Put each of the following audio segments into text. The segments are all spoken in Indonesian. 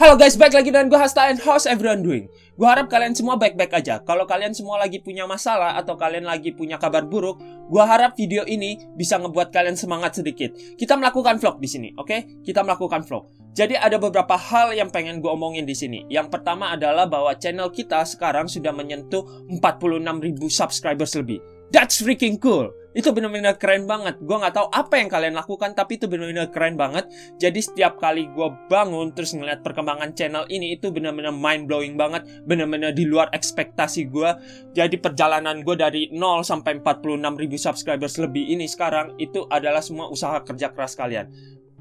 Halo guys, balik lagi dengan gue Hasta and how's everyone doing? Gue harap kalian semua baik-baik aja. Kalau kalian semua lagi punya masalah atau kalian lagi punya kabar buruk, gue harap video ini bisa ngebuat kalian semangat sedikit. Kita melakukan vlog di sini, oke? Okay? Kita melakukan vlog. Jadi ada beberapa hal yang pengen gue omongin di sini. Yang pertama adalah bahwa channel kita sekarang sudah menyentuh 46.000 subscribers lebih. That's freaking cool. Itu benar-benar keren banget. Gue nggak tahu apa yang kalian lakukan, tapi itu benar-benar keren banget. Jadi setiap kali gue bangun terus ngeliat perkembangan channel ini itu benar-benar mind blowing banget, benar-benar di luar ekspektasi gue. Jadi perjalanan gue dari 0 sampai 46 ribu subscribers lebih ini sekarang itu adalah semua usaha kerja keras kalian.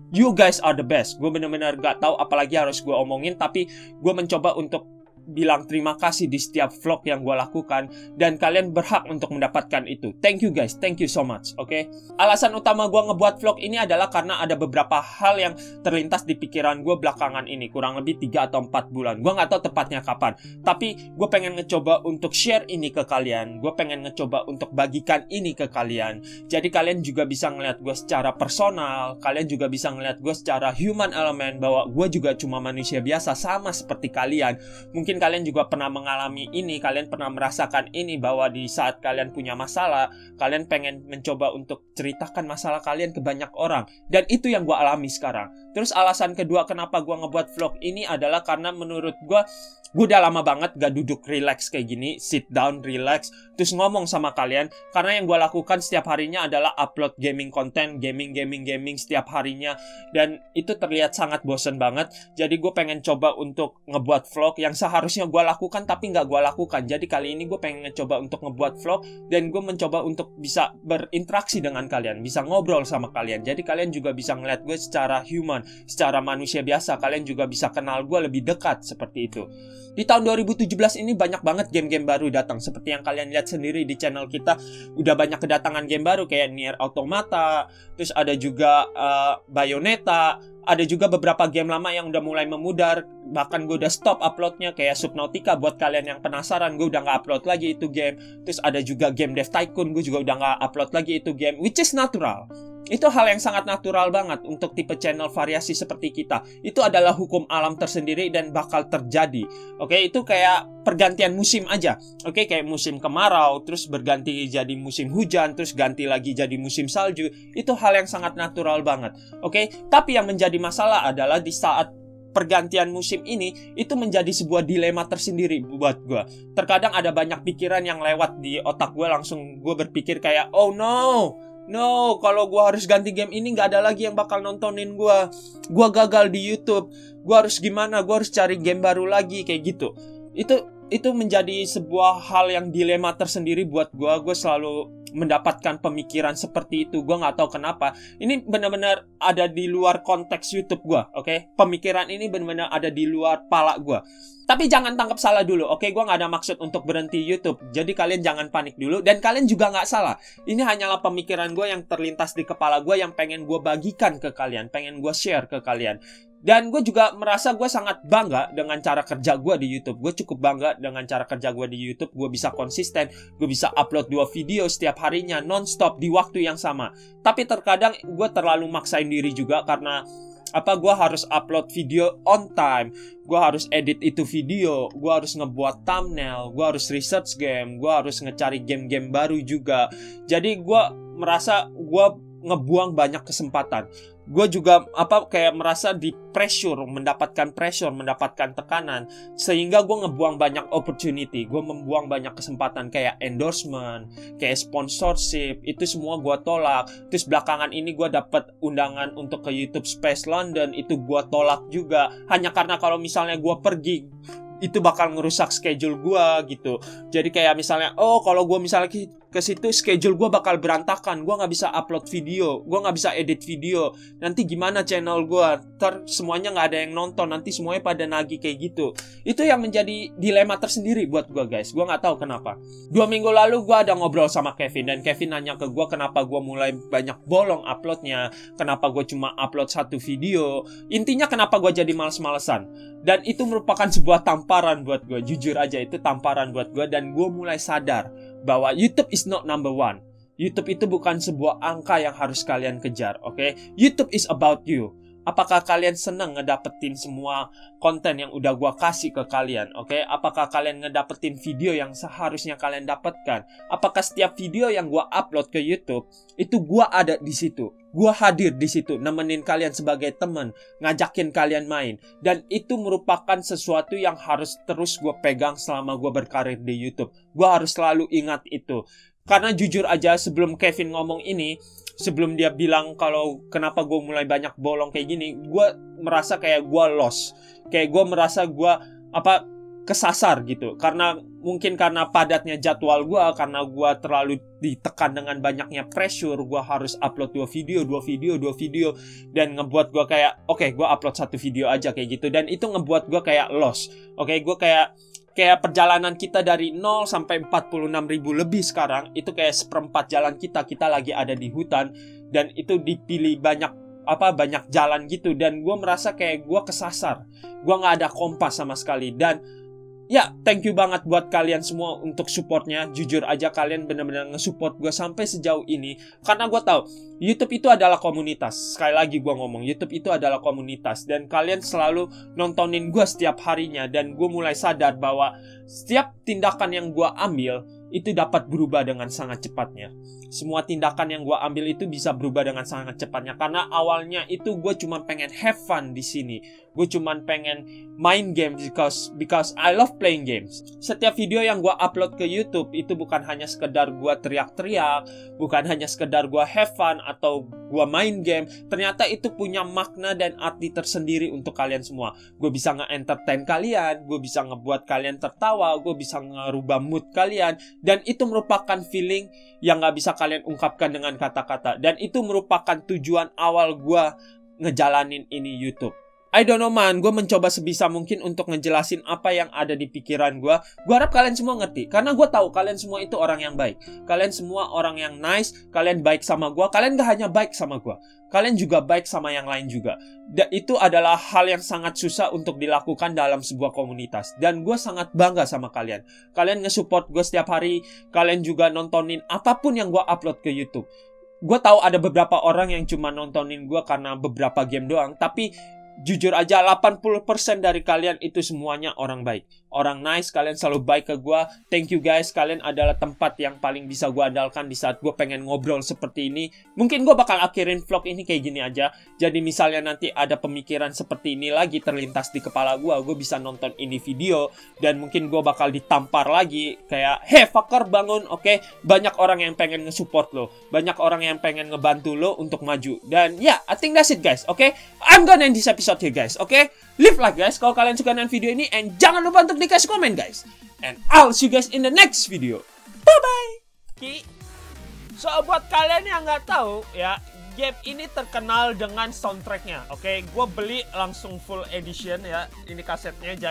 You guys are the best. Gue benar-benar gak tahu apalagi harus gue omongin, tapi gue mencoba untuk bilang terima kasih di setiap vlog yang gue lakukan dan kalian berhak untuk mendapatkan itu. Thank you guys, thank you so much, oke? Okay? Alasan utama gue ngebuat vlog ini adalah karena ada beberapa hal yang terlintas di pikiran gue belakangan ini, kurang lebih 3 atau 4 bulan. Gue nggak tahu tepatnya kapan, tapi gue pengen ngecoba untuk share ini ke kalian. Gue pengen ngecoba untuk bagikan ini ke kalian. Jadi kalian juga bisa ngeliat gue secara personal, kalian juga bisa ngeliat gue secara human element bahwa gue juga cuma manusia biasa sama seperti kalian. Mungkin kalian juga pernah mengalami ini, kalian pernah merasakan ini bahwa di saat kalian punya masalah, kalian pengen mencoba untuk ceritakan masalah kalian ke banyak orang. Dan itu yang gue alami sekarang. Terus alasan kedua kenapa gue ngebuat vlog ini adalah karena menurut gue gue udah lama banget gak duduk relax kayak gini, sit down, relax, terus ngomong sama kalian. Karena yang gue lakukan setiap harinya adalah upload gaming content, gaming, gaming, gaming setiap harinya. Dan itu terlihat sangat bosen banget. Jadi gue pengen coba untuk ngebuat vlog yang seharusnya gue lakukan tapi nggak gue lakukan. Jadi kali ini gue pengen coba untuk ngebuat vlog dan gue mencoba untuk bisa berinteraksi dengan kalian, bisa ngobrol sama kalian. Jadi kalian juga bisa ngeliat gue secara human, secara manusia biasa. Kalian juga bisa kenal gue lebih dekat seperti itu. Di tahun 2017 ini banyak banget game-game baru datang seperti yang kalian lihat sendiri di channel kita udah banyak kedatangan game baru kayak Nier Automata, terus ada juga uh, Bayonetta, ada juga beberapa game lama yang udah mulai memudar bahkan gue udah stop uploadnya kayak Subnautica buat kalian yang penasaran gue udah nggak upload lagi itu game terus ada juga game Dev Tycoon gue juga udah nggak upload lagi itu game which is natural itu hal yang sangat natural banget untuk tipe channel variasi seperti kita. Itu adalah hukum alam tersendiri dan bakal terjadi. Oke, itu kayak pergantian musim aja. Oke, kayak musim kemarau, terus berganti jadi musim hujan, terus ganti lagi jadi musim salju. Itu hal yang sangat natural banget. Oke, tapi yang menjadi masalah adalah di saat pergantian musim ini itu menjadi sebuah dilema tersendiri buat gue. Terkadang ada banyak pikiran yang lewat di otak gue langsung gue berpikir kayak oh no No, kalau gue harus ganti game ini nggak ada lagi yang bakal nontonin gue. Gue gagal di YouTube. Gue harus gimana? Gue harus cari game baru lagi kayak gitu. Itu itu menjadi sebuah hal yang dilema tersendiri buat gue. Gue selalu mendapatkan pemikiran seperti itu. Gue nggak tahu kenapa. Ini benar-benar ada di luar konteks YouTube gue. Oke, okay? pemikiran ini benar-benar ada di luar pala gue. Tapi jangan tangkap salah dulu, oke? Okay? Gue nggak ada maksud untuk berhenti YouTube. Jadi kalian jangan panik dulu. Dan kalian juga nggak salah. Ini hanyalah pemikiran gue yang terlintas di kepala gue yang pengen gue bagikan ke kalian. Pengen gue share ke kalian. Dan gue juga merasa gue sangat bangga dengan cara kerja gue di YouTube. Gue cukup bangga dengan cara kerja gue di YouTube. Gue bisa konsisten, gue bisa upload dua video setiap harinya non-stop di waktu yang sama. Tapi terkadang gue terlalu maksain diri juga karena apa gue harus upload video on time gue harus edit itu video gue harus ngebuat thumbnail gue harus research game gue harus ngecari game-game baru juga jadi gue merasa gue ngebuang banyak kesempatan. Gue juga apa kayak merasa di pressure mendapatkan pressure mendapatkan tekanan sehingga gue ngebuang banyak opportunity gue membuang banyak kesempatan kayak endorsement kayak sponsorship itu semua gue tolak. Terus belakangan ini gue dapat undangan untuk ke YouTube Space London itu gue tolak juga. Hanya karena kalau misalnya gue pergi itu bakal ngerusak schedule gue gitu. Jadi kayak misalnya oh kalau gue misalnya ke situ schedule gue bakal berantakan. Gue nggak bisa upload video gue nggak bisa edit video. Nanti gimana channel gue ter semuanya nggak ada yang nonton nanti semuanya pada nagih kayak gitu. Itu yang menjadi dilema tersendiri buat gue guys. Gue nggak tahu kenapa. Dua minggu lalu gue ada ngobrol sama Kevin dan Kevin nanya ke gue kenapa gue mulai banyak bolong uploadnya kenapa gue cuma upload satu video. Intinya kenapa gue jadi males-malesan? Dan itu merupakan sebuah tamparan buat gue jujur aja itu tamparan buat gue dan gue mulai sadar bahwa YouTube is not number one. YouTube itu bukan sebuah angka yang harus kalian kejar, oke? Okay? YouTube is about you. Apakah kalian senang ngedapetin semua konten yang udah gua kasih ke kalian? Oke, okay? apakah kalian ngedapetin video yang seharusnya kalian dapatkan? Apakah setiap video yang gua upload ke YouTube itu gua ada di situ? Gua hadir di situ, nemenin kalian sebagai teman, ngajakin kalian main, dan itu merupakan sesuatu yang harus terus gue pegang selama gue berkarir di YouTube. Gue harus selalu ingat itu. Karena jujur aja sebelum Kevin ngomong ini, sebelum dia bilang kalau kenapa gue mulai banyak bolong kayak gini, gue merasa kayak gue lost. Kayak gue merasa gue apa kesasar gitu. Karena mungkin karena padatnya jadwal gue karena gue terlalu ditekan dengan banyaknya pressure gue harus upload dua video dua video dua video dan ngebuat gue kayak oke okay, gue upload satu video aja kayak gitu. Dan itu ngebuat gue kayak lost. Oke okay, gue kayak kayak perjalanan kita dari 0 sampai 46 ribu lebih sekarang itu kayak seperempat jalan kita kita lagi ada di hutan dan itu dipilih banyak apa banyak jalan gitu. Dan gue merasa kayak gue kesasar gue nggak ada kompas sama sekali. Dan ya thank you banget buat kalian semua untuk supportnya. Jujur aja kalian benar-benar nge-support gue sampai sejauh ini. Karena gue tahu YouTube itu adalah komunitas. Sekali lagi gue ngomong YouTube itu adalah komunitas. Dan kalian selalu nontonin gue setiap harinya. Dan gue mulai sadar bahwa setiap tindakan yang gue ambil itu dapat berubah dengan sangat cepatnya. Semua tindakan yang gue ambil itu bisa berubah dengan sangat cepatnya karena awalnya itu gue cuma pengen have fun di sini. Gue cuma pengen main game because because I love playing games. Setiap video yang gue upload ke YouTube itu bukan hanya sekedar gue teriak-teriak, bukan hanya sekedar gue have fun atau gue main game. Ternyata itu punya makna dan arti tersendiri untuk kalian semua. Gue bisa nge-entertain kalian, gue bisa ngebuat kalian tertawa, gue bisa ngerubah mood kalian, dan itu merupakan feeling yang gak bisa kalian ungkapkan dengan kata-kata. Dan itu merupakan tujuan awal gue ngejalanin ini YouTube. I don't know man, gue mencoba sebisa mungkin untuk ngejelasin apa yang ada di pikiran gue. Gue harap kalian semua ngerti, karena gue tahu kalian semua itu orang yang baik. Kalian semua orang yang nice, kalian baik sama gue. Kalian gak hanya baik sama gue, kalian juga baik sama yang lain juga. Dan itu adalah hal yang sangat susah untuk dilakukan dalam sebuah komunitas. Dan gue sangat bangga sama kalian. Kalian nge-support gue setiap hari, kalian juga nontonin apa pun yang gue upload ke YouTube gue tahu ada beberapa orang yang cuma nontonin gue karena beberapa game doang, tapi jujur aja 80% dari kalian itu semuanya orang baik. Orang nice, kalian selalu baik ke gue. Thank you guys, kalian adalah tempat yang paling bisa gue andalkan di saat gue pengen ngobrol seperti ini. Mungkin gue bakal akhirin vlog ini kayak gini aja. Jadi misalnya nanti ada pemikiran seperti ini lagi terlintas di kepala gue, gue bisa nonton ini video. Dan mungkin gue bakal ditampar lagi. Kayak, hey fucker bangun, oke? Okay? Banyak orang yang pengen nge-support lo. Banyak orang yang pengen ngebantu lo untuk maju. Dan ya, yeah, I think that's it guys, oke? Okay? I'm gonna end this episode episode here guys, oke? Okay? Leave like guys kalau kalian suka dengan video ini and jangan lupa untuk dikasih komen guys. And I'll see you guys in the next video. Bye bye. So buat kalian yang nggak tahu ya, game ini terkenal dengan soundtracknya, oke? Okay? Gue beli langsung full edition ya, ini kasetnya.